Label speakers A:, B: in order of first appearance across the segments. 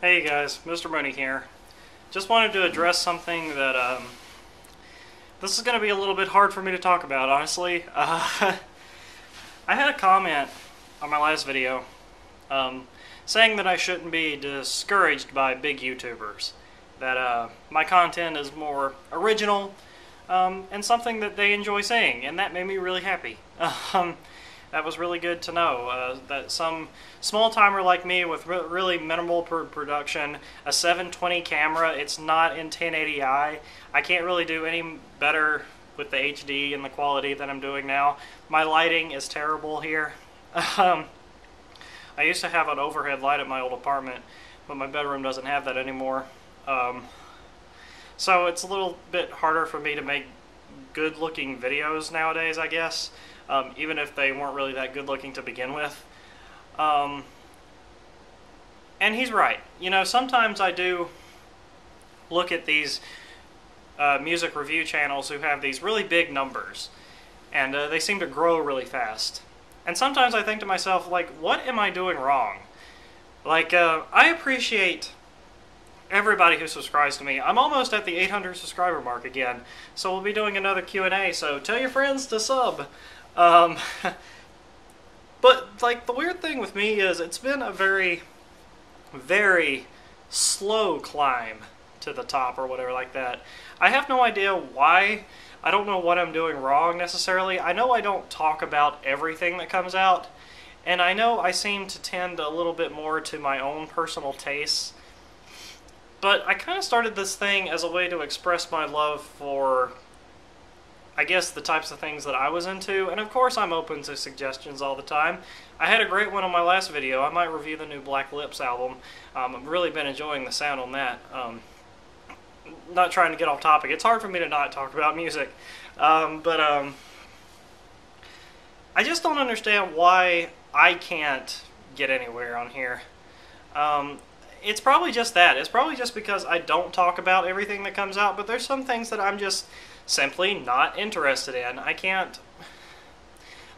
A: Hey guys, Mr. Moony here. Just wanted to address something that, um, this is going to be a little bit hard for me to talk about, honestly. Uh, I had a comment on my last video um, saying that I shouldn't be discouraged by big YouTubers. That uh, my content is more original um, and something that they enjoy saying, and that made me really happy. That was really good to know. Uh, that some small timer like me with re really minimal pr production, a 720 camera, it's not in 1080i. I can't really do any better with the HD and the quality that I'm doing now. My lighting is terrible here. um, I used to have an overhead light at my old apartment, but my bedroom doesn't have that anymore. Um, so it's a little bit harder for me to make good looking videos nowadays, I guess um, even if they weren't really that good looking to begin with. Um, and he's right. You know, sometimes I do look at these uh, music review channels who have these really big numbers, and uh, they seem to grow really fast. And sometimes I think to myself, like, what am I doing wrong? Like, uh, I appreciate everybody who subscribes to me. I'm almost at the 800 subscriber mark again, so we'll be doing another Q&A, so tell your friends to sub. Um, but, like, the weird thing with me is it's been a very, very slow climb to the top or whatever like that. I have no idea why. I don't know what I'm doing wrong necessarily. I know I don't talk about everything that comes out, and I know I seem to tend a little bit more to my own personal tastes. But I kind of started this thing as a way to express my love for I guess, the types of things that I was into. And of course, I'm open to suggestions all the time. I had a great one on my last video. I might review the new Black Lips album. Um, I've really been enjoying the sound on that. Um, not trying to get off topic. It's hard for me to not talk about music. Um, but um, I just don't understand why I can't get anywhere on here. Um, it's probably just that. It's probably just because I don't talk about everything that comes out, but there's some things that I'm just simply not interested in. I can't...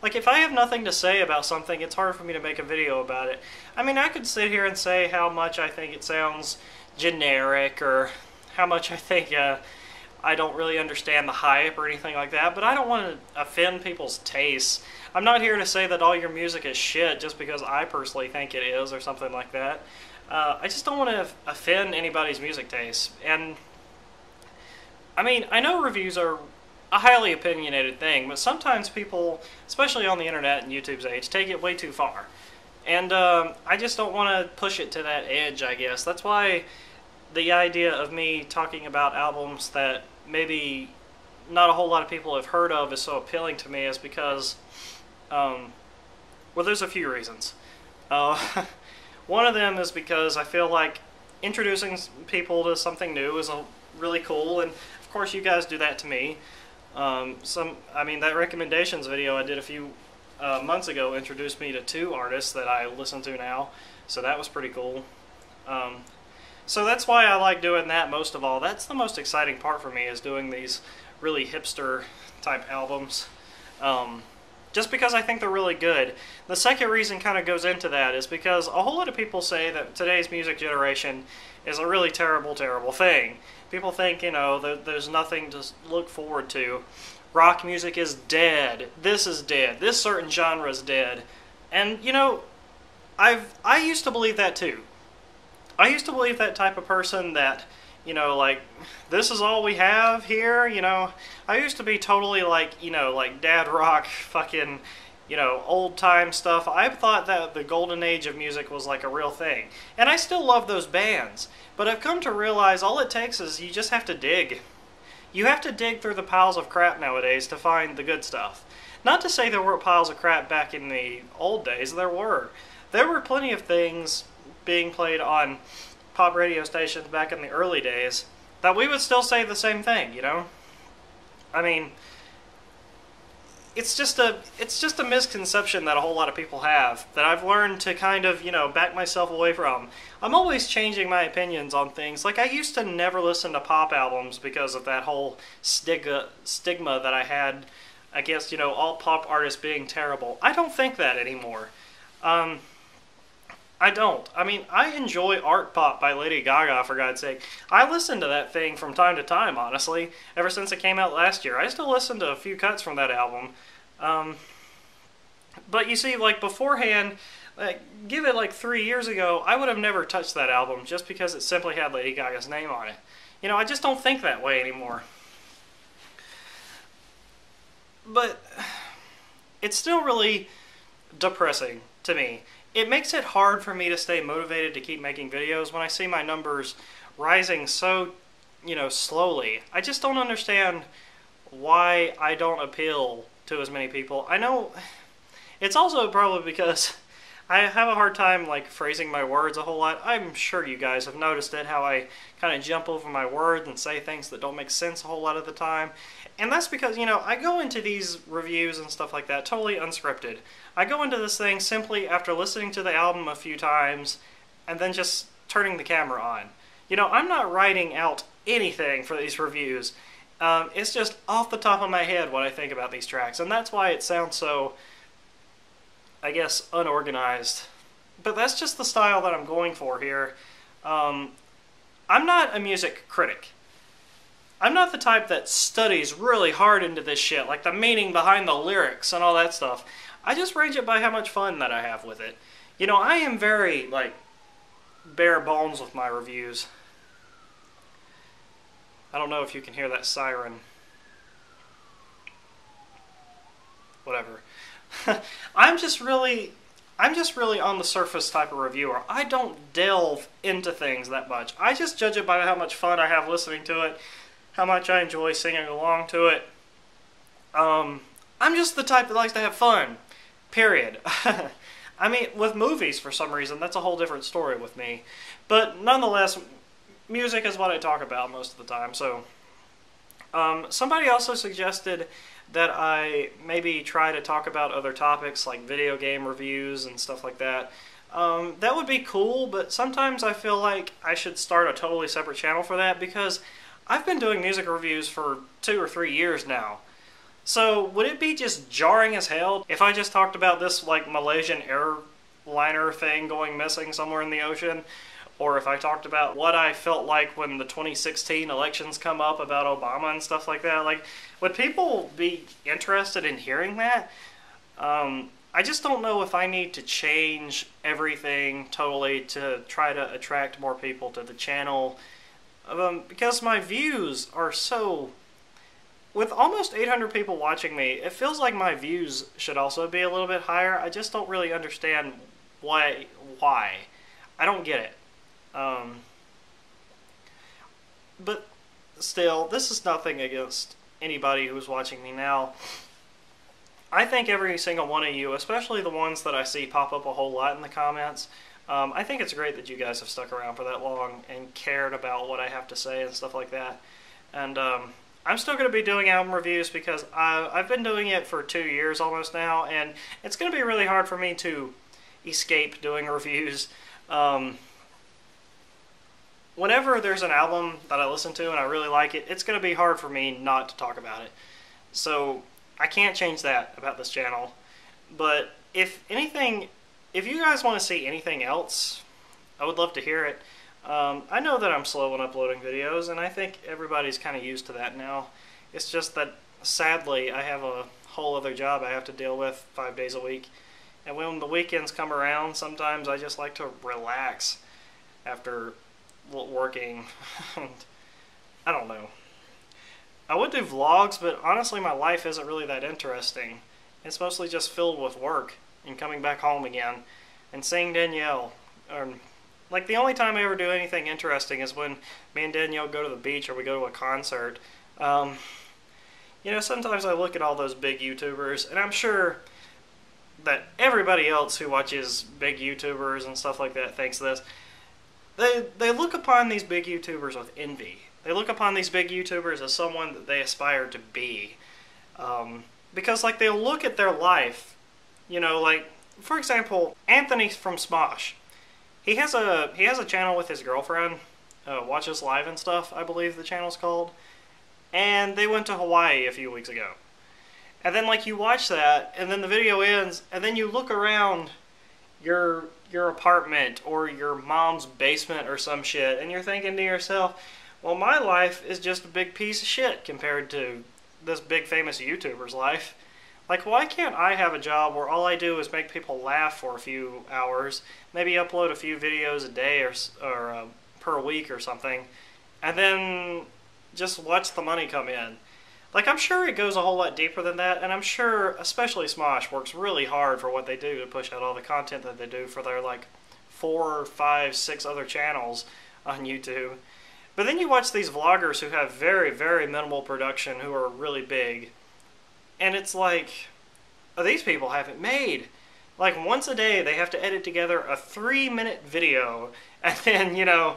A: Like, if I have nothing to say about something, it's hard for me to make a video about it. I mean, I could sit here and say how much I think it sounds generic, or how much I think uh, I don't really understand the hype or anything like that, but I don't want to offend people's tastes. I'm not here to say that all your music is shit just because I personally think it is, or something like that. Uh, I just don't want to offend anybody's music taste. And I mean, I know reviews are a highly opinionated thing, but sometimes people, especially on the internet and YouTube's age, take it way too far. And um, I just don't want to push it to that edge, I guess. That's why the idea of me talking about albums that maybe not a whole lot of people have heard of is so appealing to me is because, um, well, there's a few reasons. Uh, one of them is because I feel like introducing people to something new is a really cool, and of course you guys do that to me. Um, some, I mean, that recommendations video I did a few uh, months ago introduced me to two artists that I listen to now, so that was pretty cool. Um, so that's why I like doing that most of all. That's the most exciting part for me is doing these really hipster type albums. Um, just because I think they're really good. The second reason kind of goes into that is because a whole lot of people say that today's music generation is a really terrible, terrible thing. People think, you know, that there's nothing to look forward to. Rock music is dead. This is dead. This certain genre is dead. And, you know, I've I used to believe that too. I used to believe that type of person that, you know, like, this is all we have here, you know. I used to be totally like, you know, like dad rock fucking you know, old time stuff. I thought that the golden age of music was like a real thing. And I still love those bands. But I've come to realize all it takes is you just have to dig. You have to dig through the piles of crap nowadays to find the good stuff. Not to say there weren't piles of crap back in the old days, there were. There were plenty of things being played on pop radio stations back in the early days that we would still say the same thing, you know? I mean, it's just a it's just a misconception that a whole lot of people have that I've learned to kind of you know back myself away from. I'm always changing my opinions on things. Like I used to never listen to pop albums because of that whole stigma stigma that I had against you know all pop artists being terrible. I don't think that anymore. Um, I don't. I mean, I enjoy Art Pop by Lady Gaga, for God's sake. I listen to that thing from time to time, honestly, ever since it came out last year. I still listen to a few cuts from that album. Um, but you see, like, beforehand, like, give it like three years ago, I would have never touched that album just because it simply had Lady Gaga's name on it. You know, I just don't think that way anymore. But it's still really depressing to me. It makes it hard for me to stay motivated to keep making videos when I see my numbers rising so, you know, slowly. I just don't understand why I don't appeal to as many people. I know it's also probably because I have a hard time like phrasing my words a whole lot. I'm sure you guys have noticed it, how I kind of jump over my words and say things that don't make sense a whole lot of the time. And that's because, you know, I go into these reviews and stuff like that totally unscripted. I go into this thing simply after listening to the album a few times and then just turning the camera on. You know, I'm not writing out anything for these reviews. Um, it's just off the top of my head what I think about these tracks, and that's why it sounds so I guess, unorganized. But that's just the style that I'm going for here. Um, I'm not a music critic. I'm not the type that studies really hard into this shit, like the meaning behind the lyrics and all that stuff. I just range it by how much fun that I have with it. You know, I am very, like, bare bones with my reviews. I don't know if you can hear that siren. Whatever. I'm just really I'm just really on the surface type of reviewer. I don't delve into things that much. I just judge it by how much fun I have listening to it, how much I enjoy singing along to it. Um, I'm just the type that likes to have fun. Period. I mean, with movies, for some reason, that's a whole different story with me. But nonetheless, music is what I talk about most of the time. So, um, somebody also suggested that I maybe try to talk about other topics like video game reviews and stuff like that. Um, that would be cool, but sometimes I feel like I should start a totally separate channel for that because I've been doing music reviews for two or three years now. So would it be just jarring as hell if I just talked about this like Malaysian airliner thing going missing somewhere in the ocean? or if I talked about what I felt like when the 2016 elections come up about Obama and stuff like that. Like, would people be interested in hearing that? Um, I just don't know if I need to change everything totally to try to attract more people to the channel. Um, because my views are so. With almost 800 people watching me, it feels like my views should also be a little bit higher. I just don't really understand why. Why? I don't get it. Um, but still, this is nothing against anybody who's watching me now. I think every single one of you, especially the ones that I see pop up a whole lot in the comments, um, I think it's great that you guys have stuck around for that long and cared about what I have to say and stuff like that. And um, I'm still going to be doing album reviews because I, I've been doing it for two years almost now, and it's going to be really hard for me to escape doing reviews. Um, whenever there's an album that I listen to and I really like it, it's going to be hard for me not to talk about it. So I can't change that about this channel. But if anything, if you guys want to see anything else, I would love to hear it. Um, I know that I'm slow in uploading videos, and I think everybody's kind of used to that now. It's just that, sadly, I have a whole other job I have to deal with five days a week. And when the weekends come around, sometimes I just like to relax after working. I don't know. I would do vlogs, but honestly, my life isn't really that interesting. It's mostly just filled with work and coming back home again and seeing Danielle. Or, like, the only time I ever do anything interesting is when me and Danielle go to the beach or we go to a concert. Um, you know, sometimes I look at all those big YouTubers, and I'm sure that everybody else who watches big YouTubers and stuff like that thinks this they they look upon these big YouTubers with envy. They look upon these big YouTubers as someone that they aspire to be, um, because like they'll look at their life, you know, like for example, Anthony from Smosh. He has a he has a channel with his girlfriend, uh, watches live and stuff. I believe the channel's called, and they went to Hawaii a few weeks ago. And then like you watch that, and then the video ends, and then you look around your your apartment or your mom's basement or some shit, and you're thinking to yourself, well, my life is just a big piece of shit compared to this big famous YouTuber's life. Like, why can't I have a job where all I do is make people laugh for a few hours, maybe upload a few videos a day or, or uh, per week or something, and then just watch the money come in? Like, I'm sure it goes a whole lot deeper than that, and I'm sure, especially Smosh, works really hard for what they do to push out all the content that they do for their, like, four, five, six other channels on YouTube. But then you watch these vloggers who have very, very minimal production who are really big, and it's like, oh, these people haven't made. Like, once a day, they have to edit together a three minute video, and then, you know,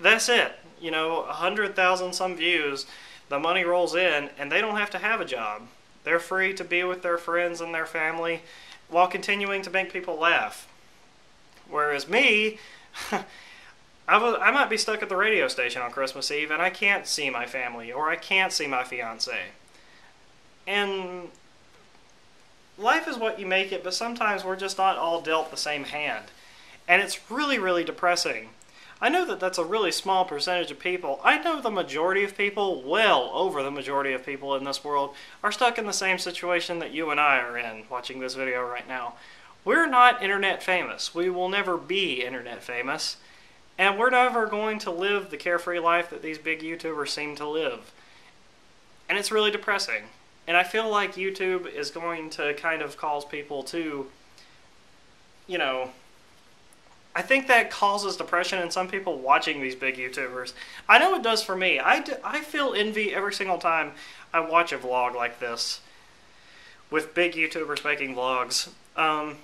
A: that's it. You know, a 100,000 some views the money rolls in and they don't have to have a job. They're free to be with their friends and their family while continuing to make people laugh. Whereas me, I, was, I might be stuck at the radio station on Christmas Eve and I can't see my family or I can't see my fiance. And life is what you make it, but sometimes we're just not all dealt the same hand. And it's really, really depressing I know that that's a really small percentage of people. I know the majority of people, well over the majority of people in this world, are stuck in the same situation that you and I are in watching this video right now. We're not internet famous. We will never be internet famous. And we're never going to live the carefree life that these big YouTubers seem to live. And it's really depressing. And I feel like YouTube is going to kind of cause people to, you know, I think that causes depression in some people watching these big YouTubers. I know it does for me. I, I feel envy every single time I watch a vlog like this with big YouTubers making vlogs. Um,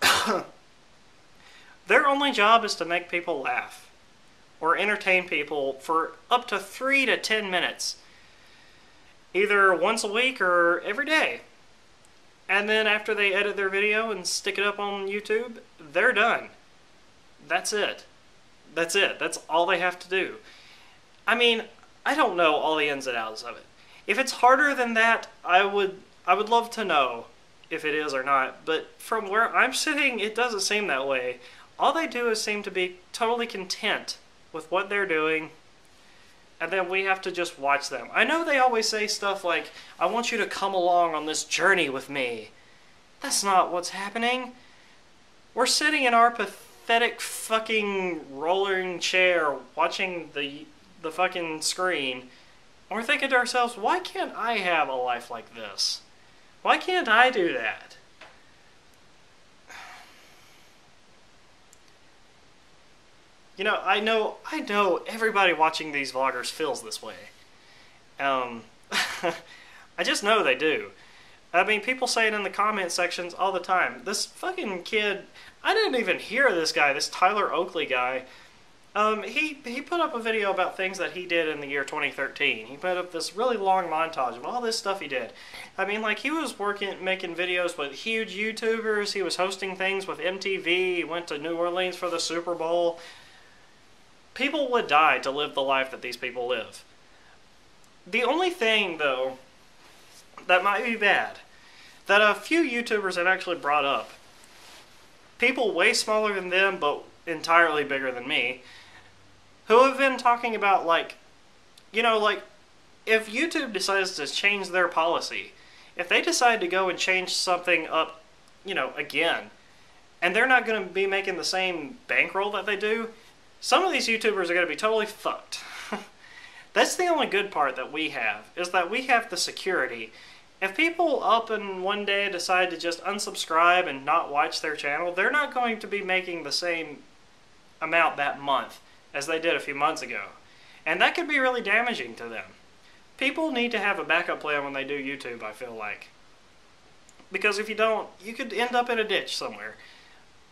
A: their only job is to make people laugh or entertain people for up to three to ten minutes, either once a week or every day. And then after they edit their video and stick it up on YouTube, they're done. That's it. That's it. That's all they have to do. I mean, I don't know all the ins and outs of it. If it's harder than that, I would I would love to know if it is or not. But from where I'm sitting, it doesn't seem that way. All they do is seem to be totally content with what they're doing, and then we have to just watch them. I know they always say stuff like, I want you to come along on this journey with me. That's not what's happening. We're sitting in our pathetic fucking rolling chair watching the the fucking screen, and we're thinking to ourselves, why can't I have a life like this? Why can't I do that? You know, I know I know everybody watching these vloggers feels this way. Um I just know they do. I mean, people say it in the comment sections all the time. This fucking kid, I didn't even hear this guy, this Tyler Oakley guy. Um, he, he put up a video about things that he did in the year 2013. He put up this really long montage of all this stuff he did. I mean, like, he was working, making videos with huge YouTubers. He was hosting things with MTV. He went to New Orleans for the Super Bowl. People would die to live the life that these people live. The only thing, though, that might be bad, that a few YouTubers have actually brought up people way smaller than them, but entirely bigger than me, who have been talking about, like, you know, like, if YouTube decides to change their policy, if they decide to go and change something up, you know, again, and they're not going to be making the same bankroll that they do, some of these YouTubers are going to be totally fucked. That's the only good part that we have, is that we have the security if people up and one day decide to just unsubscribe and not watch their channel, they're not going to be making the same amount that month as they did a few months ago. And that could be really damaging to them. People need to have a backup plan when they do YouTube, I feel like. Because if you don't, you could end up in a ditch somewhere.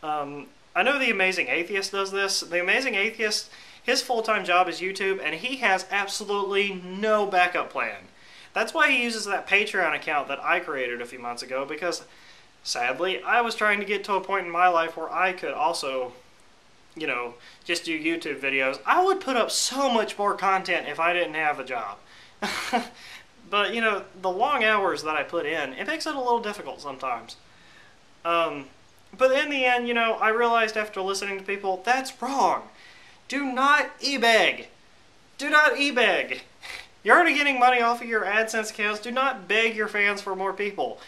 A: Um, I know The Amazing Atheist does this. The Amazing Atheist, his full-time job is YouTube, and he has absolutely no backup plan. That's why he uses that Patreon account that I created a few months ago because sadly, I was trying to get to a point in my life where I could also, you know, just do YouTube videos. I would put up so much more content if I didn't have a job. but, you know, the long hours that I put in, it makes it a little difficult sometimes. Um, but in the end, you know, I realized after listening to people, that's wrong. Do not e-beg. Do not e-beg. You're already getting money off of your AdSense accounts. Do not beg your fans for more people.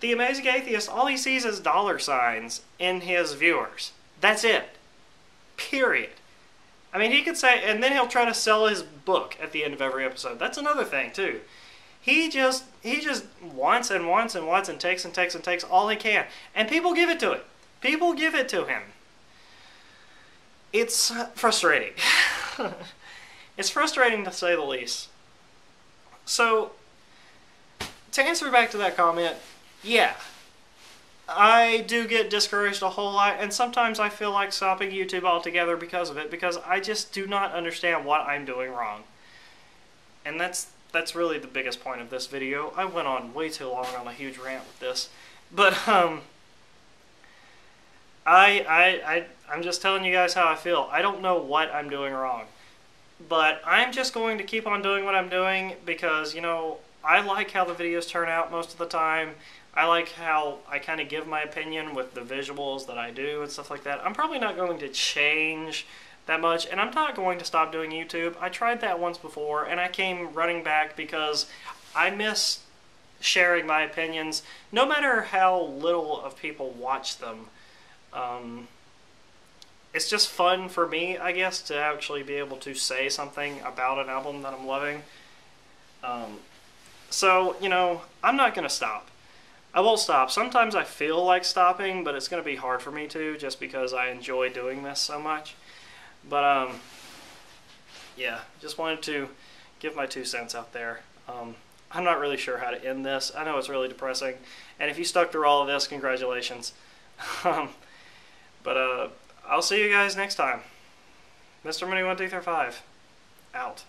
A: The Amazing Atheist, all he sees is dollar signs in his viewers. That's it. Period. I mean, he could say, and then he'll try to sell his book at the end of every episode. That's another thing, too. He just he just wants and wants and wants and takes and takes and takes all he can, and people give it to him. People give it to him. It's frustrating. it's frustrating to say the least. So, to answer back to that comment, yeah, I do get discouraged a whole lot, and sometimes I feel like stopping YouTube altogether because of it, because I just do not understand what I'm doing wrong. And that's that's really the biggest point of this video. I went on way too long on a huge rant with this. But, um, I, I, I, I'm just telling you guys how I feel. I don't know what I'm doing wrong. But I'm just going to keep on doing what I'm doing because, you know, I like how the videos turn out most of the time. I like how I kind of give my opinion with the visuals that I do and stuff like that. I'm probably not going to change that much, and I'm not going to stop doing YouTube. I tried that once before, and I came running back because I miss sharing my opinions, no matter how little of people watch them. Um, it's just fun for me, I guess, to actually be able to say something about an album that I'm loving. Um, so, you know, I'm not going to stop. I won't stop. Sometimes I feel like stopping, but it's going to be hard for me to just because I enjoy doing this so much. But um, yeah, just wanted to give my two cents out there. Um, I'm not really sure how to end this. I know it's really depressing, and if you stuck through all of this, congratulations. um, but uh, I'll see you guys next time. Mr. Moony One Two Three Five, out.